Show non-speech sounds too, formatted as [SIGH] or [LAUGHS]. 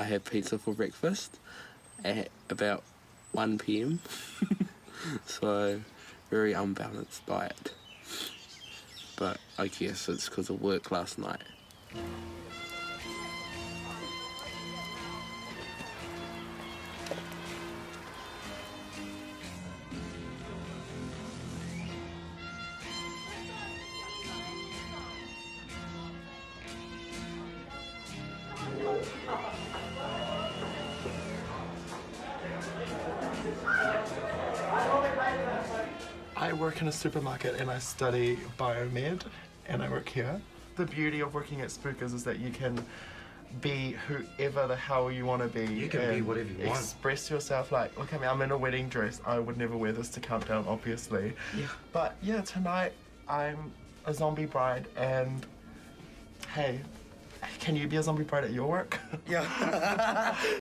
I had pizza for breakfast at about 1 pm. [LAUGHS] so, very unbalanced diet. But I guess it's because of work last night. I work in a supermarket and I study biomed and I work here. The beauty of working at Spookers is that you can be whoever the hell you want to be. You can be whatever you want. Express yourself. Like, look at me, I'm in a wedding dress. I would never wear this to Countdown, obviously. Yeah. But yeah, tonight I'm a zombie bride and hey, can you be a zombie bride at your work? Yeah. [LAUGHS] [LAUGHS]